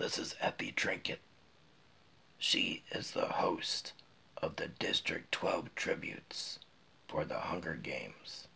This is Effie Trinket. She is the host of the District 12 tributes for the Hunger Games.